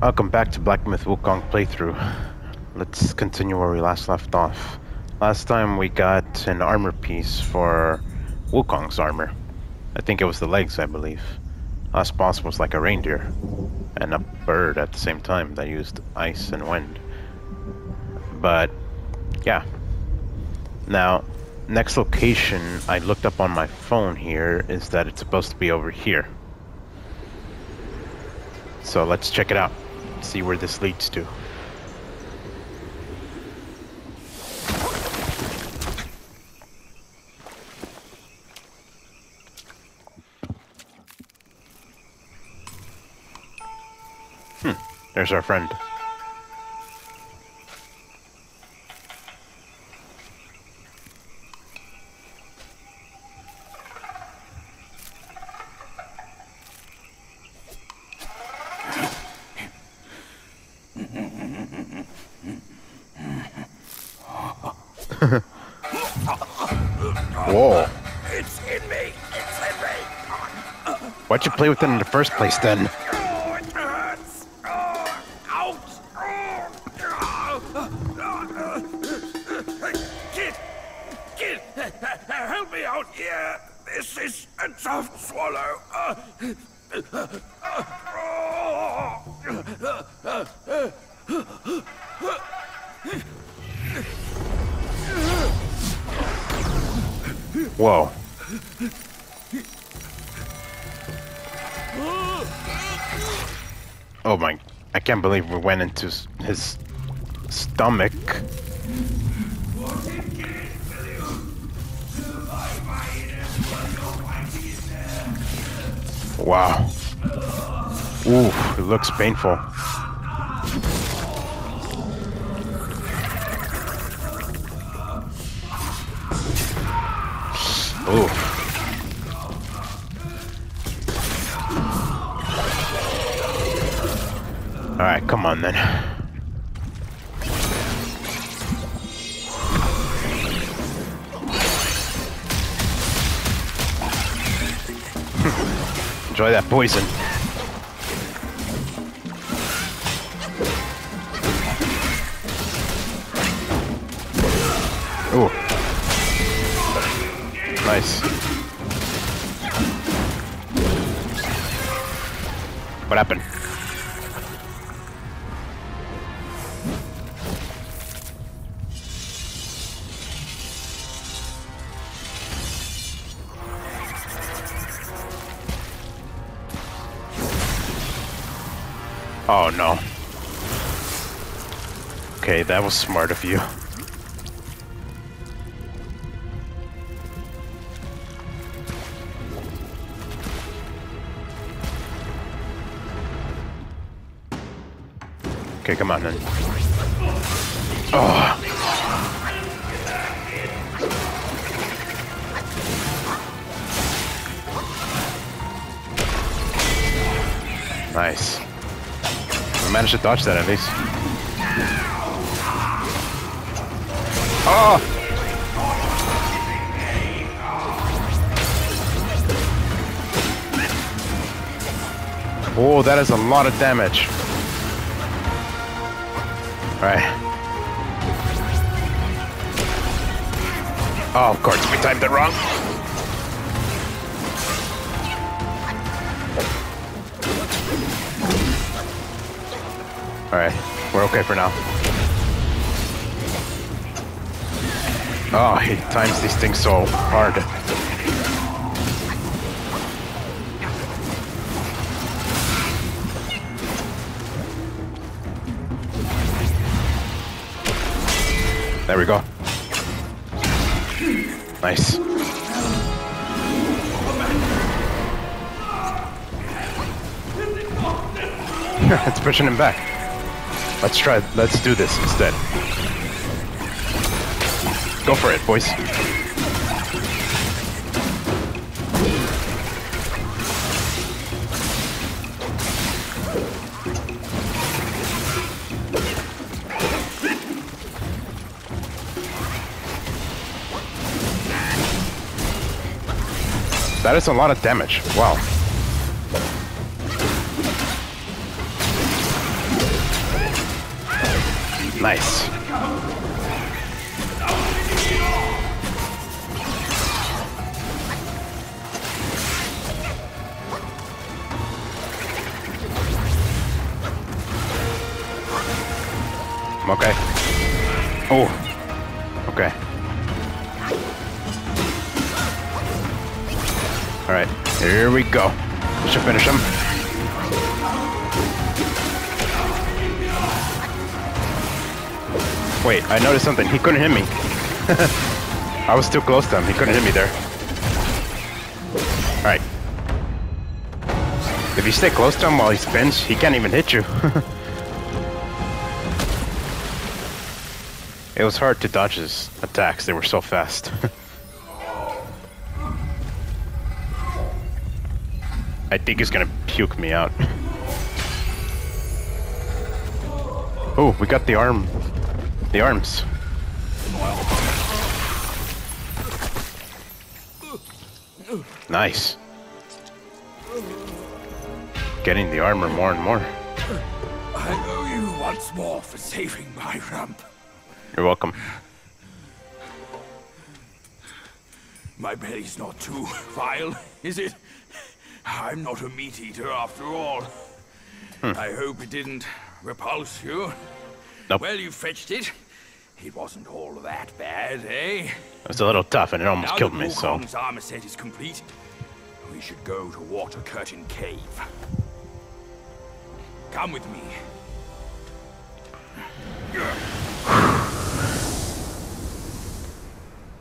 Welcome back to Black Myth Wukong playthrough. Let's continue where we last left off. Last time we got an armor piece for Wukong's armor. I think it was the legs, I believe. Last boss was like a reindeer and a bird at the same time that used ice and wind. But yeah. Now, next location I looked up on my phone here is that it's supposed to be over here. So let's check it out. See where this leads to. Hmm, there's our friend. Whoa. It's in me. It's in me. Why'd you play with it in the first place then? Can't believe we went into his stomach. Wow. Ooh, it looks painful. Ooh. Come on then. Enjoy that poison. Ooh. Nice. What happened? Okay, that was smart of you. Okay, come on then. Oh. Nice. I managed to dodge that at least. Oh! Oh, that is a lot of damage. Right. Oh, of course, we timed it wrong. Alright, we're okay for now. Oh, he times these things so hard. There we go. Nice. it's pushing him back. Let's try. Let's do this instead. Go for it, boys. That is a lot of damage. Wow. Nice. Okay. Oh. Okay. Alright, here we go. Should finish him. Wait, I noticed something. He couldn't hit me. I was too close to him. He couldn't hit me there. Alright. If you stay close to him while he spins, he can't even hit you. it was hard to dodge his attacks. They were so fast. I think he's gonna puke me out. Oh, we got the arm. The arms. Nice. Getting the armor more and more. I owe you once more for saving my rump. You're welcome. My belly's not too vile, is it? I'm not a meat eater after all. I hope it didn't repulse you. Nope. Well, you fetched it. It wasn't all that bad, eh? It was a little tough and it almost now killed me, so. Wukong's armor set is complete, we should go to Water Curtain Cave. Come with me.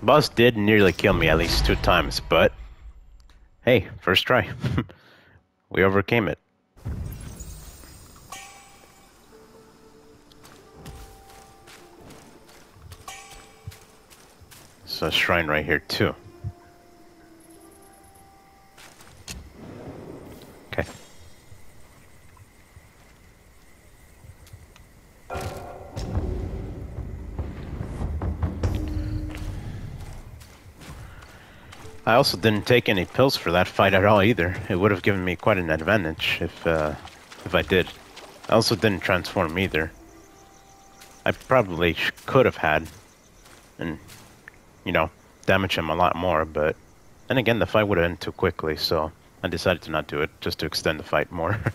Boss did nearly kill me at least two times, but hey, first try. we overcame it. There's a shrine right here too. I also didn't take any pills for that fight at all either. It would have given me quite an advantage if uh, if I did. I also didn't transform either. I probably could have had, and you know, damage him a lot more. But then again, the fight would have ended too quickly, so I decided to not do it, just to extend the fight more.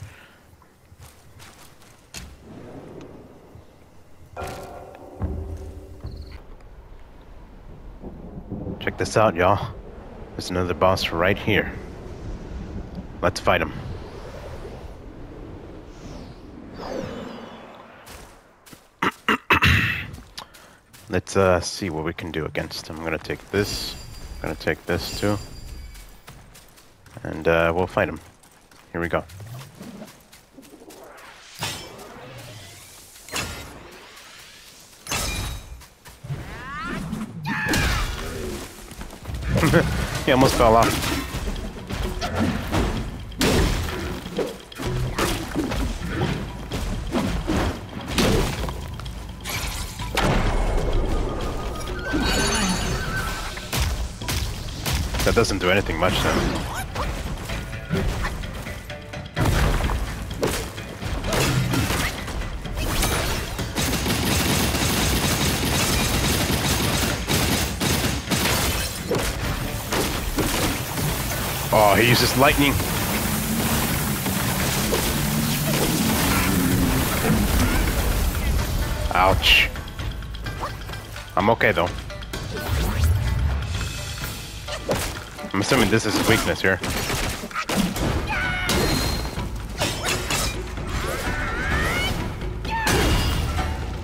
Check this out, y'all. There's another boss right here. Let's fight him. Let's uh, see what we can do against him. I'm gonna take this. I'm gonna take this too. And uh, we'll fight him. Here we go. He almost fell off. That doesn't do anything much then. Oh, he uses lightning. Ouch. I'm okay though. I'm assuming this is his weakness here.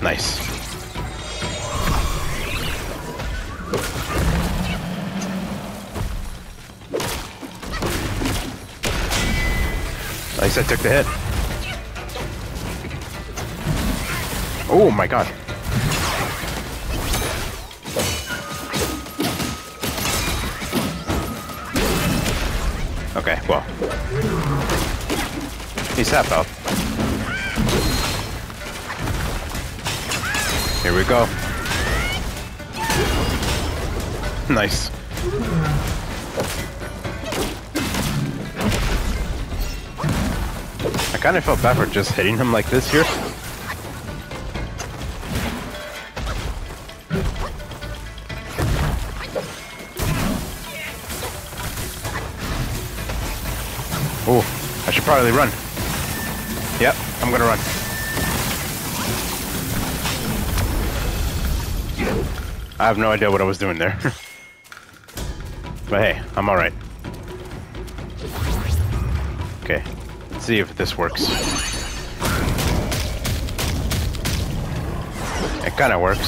Nice. I took the hit. Oh my god. Okay, well. He's half out. Here we go. Nice. I kind of felt bad for just hitting him like this here. Oh, I should probably run. Yep, I'm gonna run. I have no idea what I was doing there. but hey, I'm alright. See if this works. It kinda works.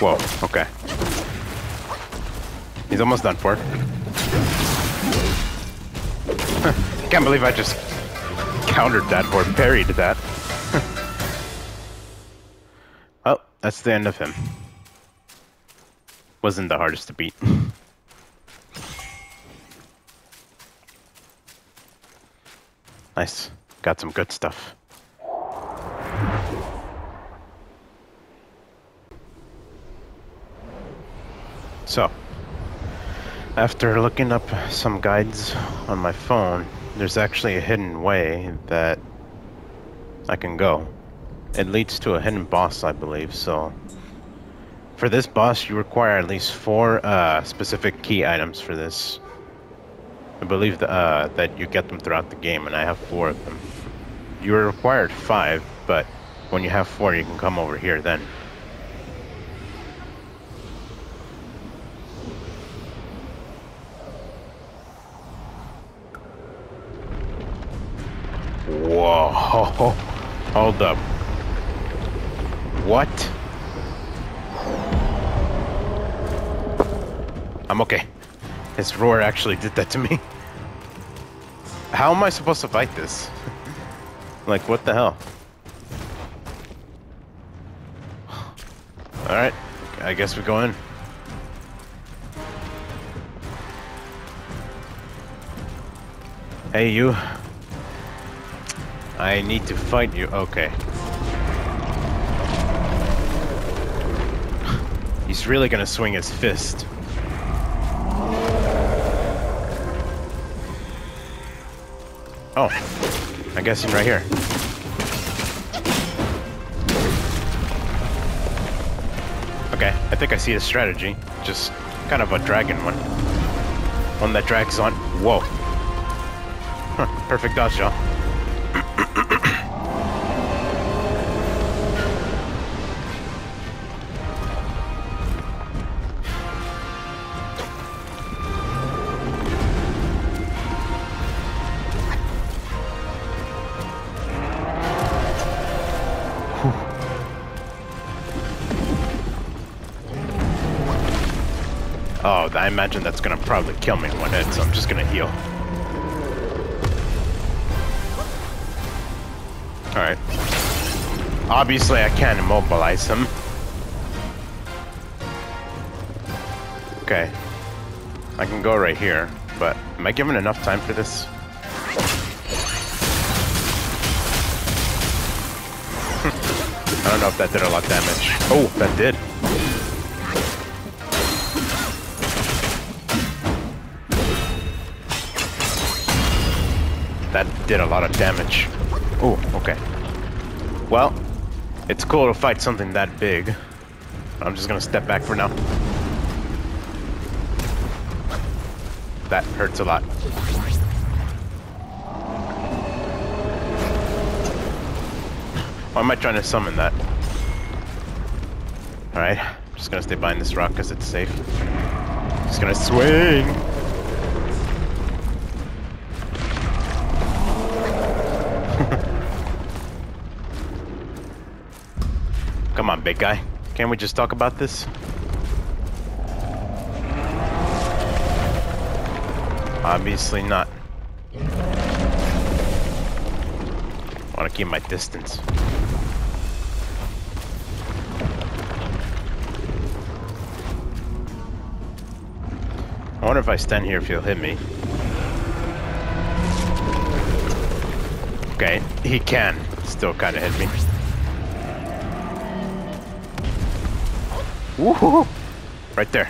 Whoa, okay. He's almost done for. Can't believe I just countered that or buried that. well, that's the end of him. Wasn't the hardest to beat. nice. Got some good stuff. So, after looking up some guides on my phone, there's actually a hidden way that I can go. It leads to a hidden boss, I believe, so... For this boss, you require at least four uh, specific key items for this. I believe the, uh, that you get them throughout the game, and I have four of them. You are required five, but when you have four, you can come over here then. Whoa. Hold up. What? I'm okay. His roar actually did that to me. How am I supposed to fight this? like, what the hell? Alright, I guess we go in. Hey, you. I need to fight you. Okay. He's really gonna swing his fist. Oh. I guess he's right here. Okay, I think I see his strategy. Just kind of a dragon one. One that drags on. Whoa. Huh, perfect dodge, y'all. Oh, I imagine that's gonna probably kill me in one hit, so I'm just gonna heal. Obviously I can't immobilize him. Okay. I can go right here, but am I given enough time for this? I don't know if that did a lot of damage. Oh, that did. That did a lot of damage. Oh, okay. Well, it's cool to fight something that big. I'm just gonna step back for now. That hurts a lot. Why am I trying to summon that? Alright, I'm just gonna stay behind this rock because it's safe. Just gonna swing! On, big guy. Can't we just talk about this? Obviously not. I want to keep my distance. I wonder if I stand here if he'll hit me. Okay, he can still kind of hit me. Woohoo! Right there.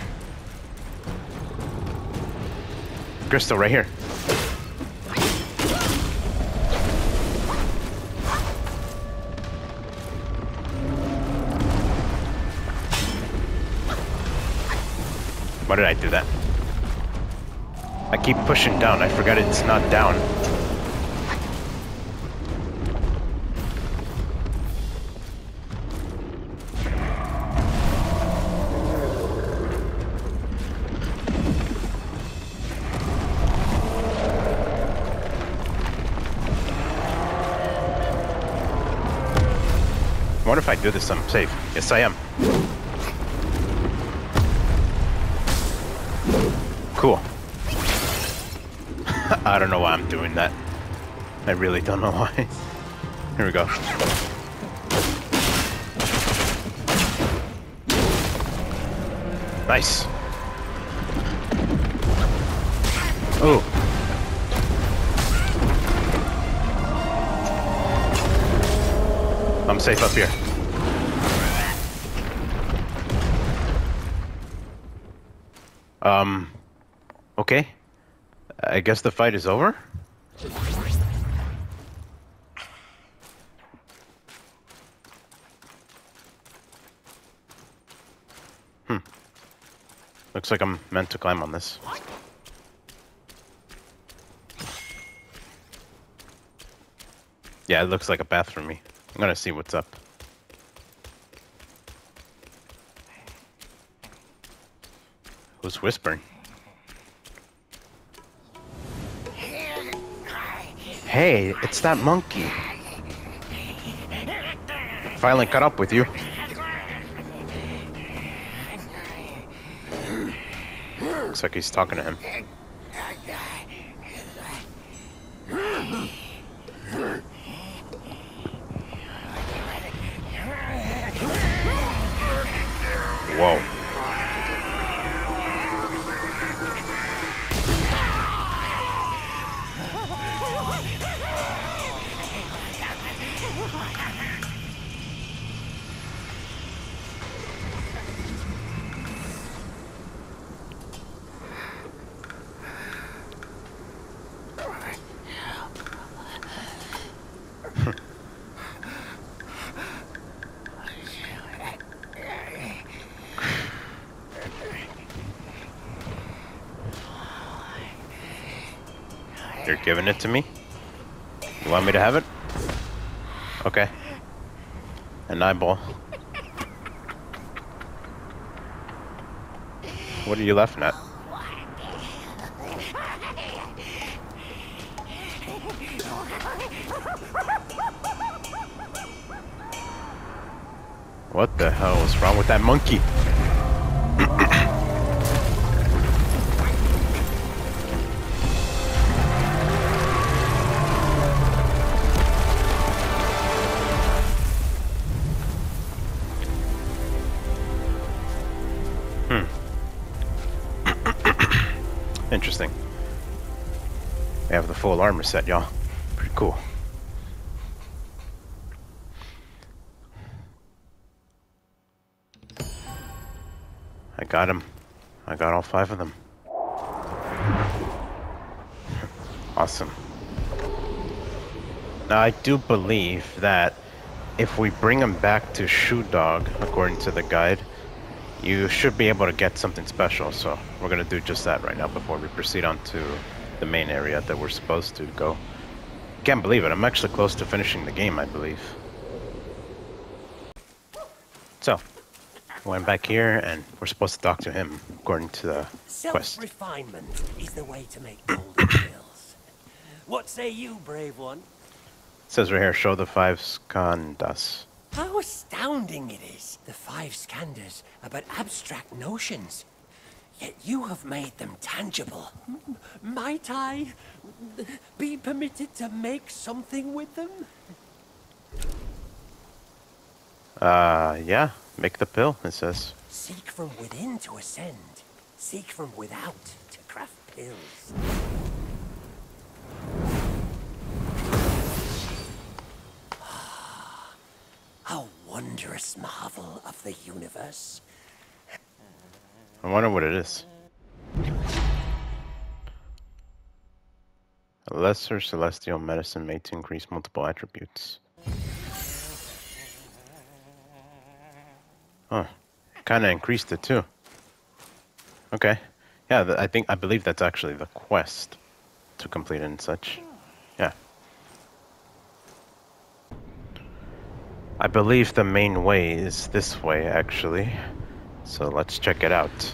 crystal right here. Why did I do that? I keep pushing down. I forgot it's not down. If I do this, I'm safe. Yes, I am. Cool. I don't know why I'm doing that. I really don't know why. Here we go. Nice. Oh. I'm safe up here. Um, okay. I guess the fight is over? Hmm. Looks like I'm meant to climb on this. Yeah, it looks like a path for me. I'm gonna see what's up. Who's whispering? Hey, it's that monkey. Finally caught up with you. Looks like he's talking to him. Whoa. It to me? You want me to have it? Okay. An eyeball. What are you laughing at? What the hell is wrong with that monkey? full armor set, y'all. Pretty cool. I got him. I got all five of them. awesome. Now, I do believe that if we bring him back to Shoe Dog, according to the guide, you should be able to get something special. So we're gonna do just that right now before we proceed on to the main area that we're supposed to go. Can't believe it. I'm actually close to finishing the game, I believe. So, went back here, and we're supposed to talk to him, according to the quest. Self-refinement is the way to make golden pills. What say you, brave one? It says right here, show the five skandhas. How astounding it is, the five skandhas about abstract notions. Yet you have made them tangible. M- Might I be permitted to make something with them? Uh, yeah, make the pill, it says. Seek from within to ascend. Seek from without to craft pills. A wondrous marvel of the universe. I wonder what it is. Lesser celestial medicine made to increase multiple attributes. Oh, kind of increased it too. Okay. Yeah, I think I believe that's actually the quest to complete and such. Yeah. I believe the main way is this way actually. So let's check it out.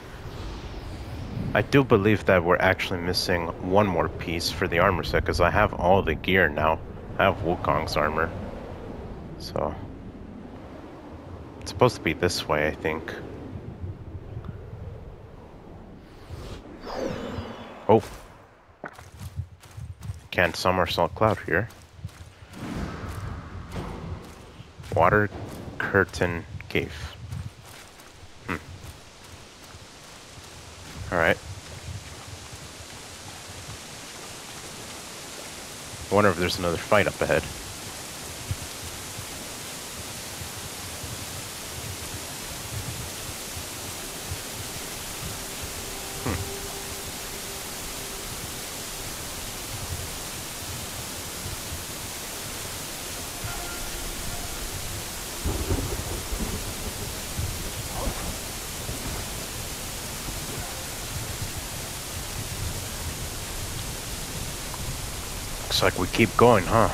I do believe that we're actually missing one more piece for the armor set because I have all the gear now. I have Wukong's armor. So... It's supposed to be this way, I think. Oh. Can't somersault cloud here. Water curtain cave. Alright. I wonder if there's another fight up ahead. Looks like we keep going, huh?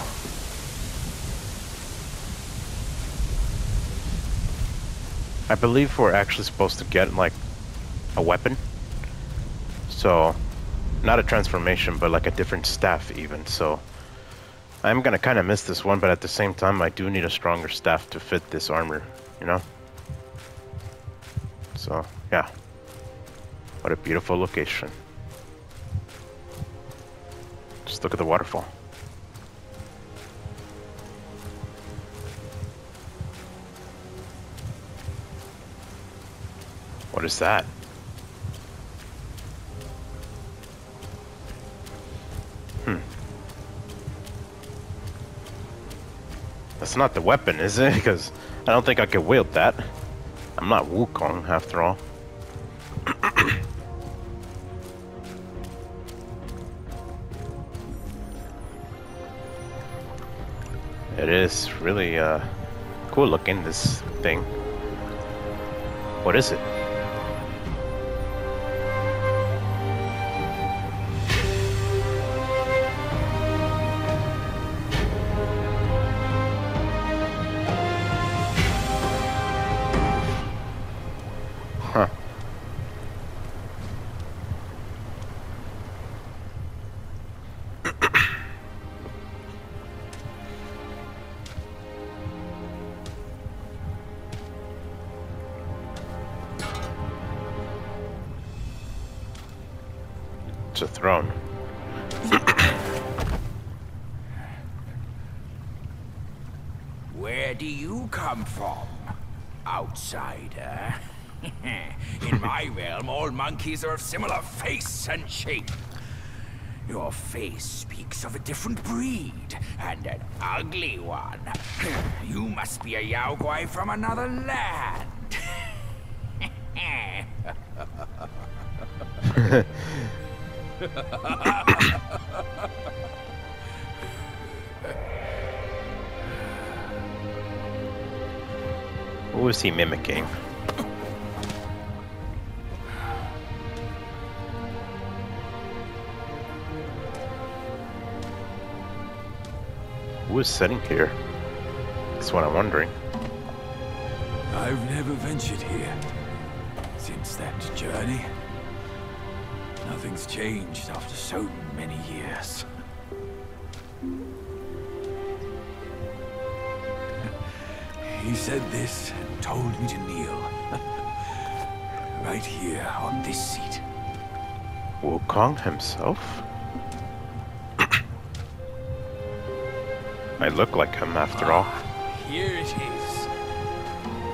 I believe we're actually supposed to get, like, a weapon. So, not a transformation, but like a different staff even, so... I'm gonna kinda miss this one, but at the same time, I do need a stronger staff to fit this armor, you know? So, yeah. What a beautiful location. Look at the waterfall. What is that? Hmm. That's not the weapon, is it? Because I don't think I can wield that. I'm not Wukong, after all. It is really uh, cool looking, this thing. What is it? Where do you come from, outsider? In my realm, all monkeys are of similar face and shape. Your face speaks of a different breed, and an ugly one. You must be a Yao Guai from another land. What was he mimicking? Who is sitting here? That's what I'm wondering. I've never ventured here since that journey. Nothing's changed after so many years. He said this and told me to kneel. right here on this seat. Wukong himself? I look like him after all. Ah, here it is.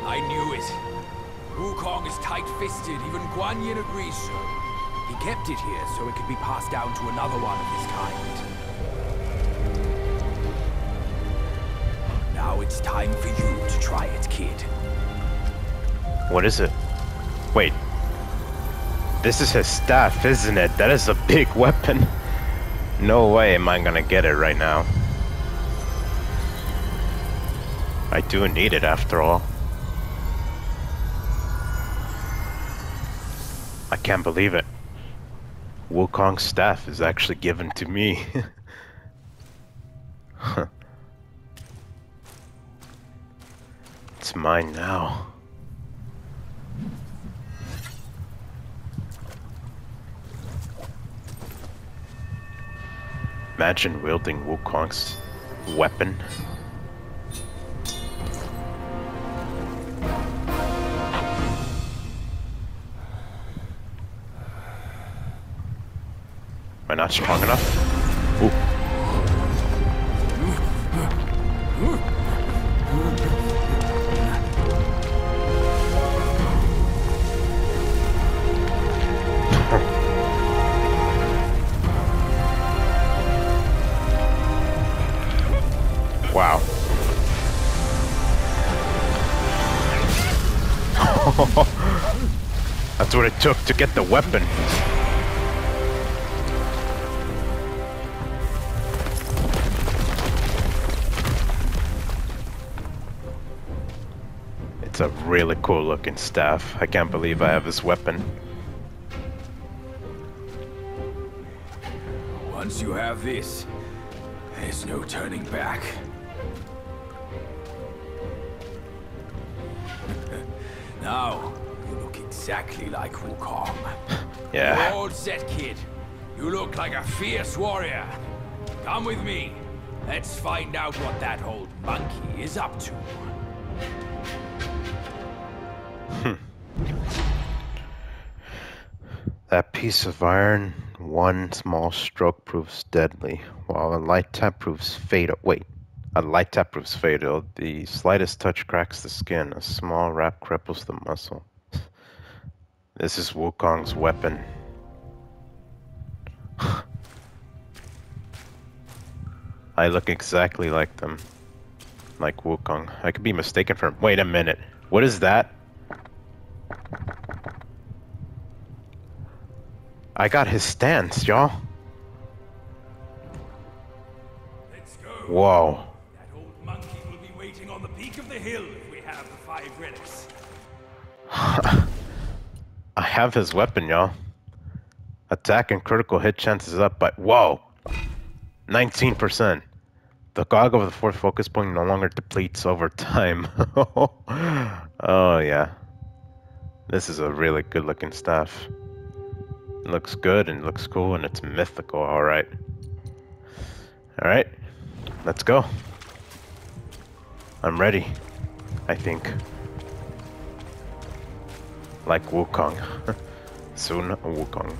I knew it. Wukong is tight-fisted, even Guan Yin agrees so. He kept it here so it could be passed down to another one of his kind. It's time for you to try it, kid. What is it? Wait. This is his staff, isn't it? That is a big weapon. No way am I gonna get it right now. I do need it after all. I can't believe it. Wukong's staff is actually given to me. huh. It's mine now. Imagine wielding Wukong's weapon. Am I not strong enough? Ooh. Wow. That's what it took to get the weapon. It's a really cool looking staff. I can't believe I have this weapon. Once you have this, there's no turning back. Now, you look exactly like Wukong. Yeah. You're all set, kid. You look like a fierce warrior. Come with me. Let's find out what that old monkey is up to. Hmm. That piece of iron, one small stroke proves deadly, while a light tap proves fatal. Wait, a light tap proves fatal. The slightest touch cracks the skin. A small rap cripples the muscle. This is Wukong's weapon. I look exactly like them. Like Wukong. I could be mistaken for him. Wait a minute. What is that? I got his stance, y'all. Whoa. I have his weapon, y'all. Attack and critical hit chances up by whoa, 19%. The gog of the fourth focus point no longer depletes over time. oh yeah, this is a really good looking staff. It looks good and looks cool and it's mythical. All right, all right, let's go. I'm ready. I think. Like Wukong. Sun Wukong.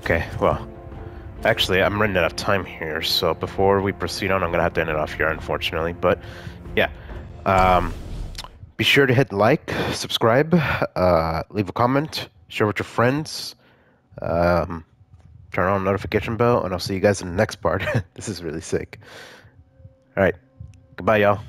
Okay, well, actually, I'm running out of time here, so before we proceed on, I'm gonna have to end it off here, unfortunately. But yeah, um, be sure to hit like, subscribe, uh, leave a comment, share with your friends. Um, turn on notification bell, and I'll see you guys in the next part. this is really sick. All right. Goodbye, y'all.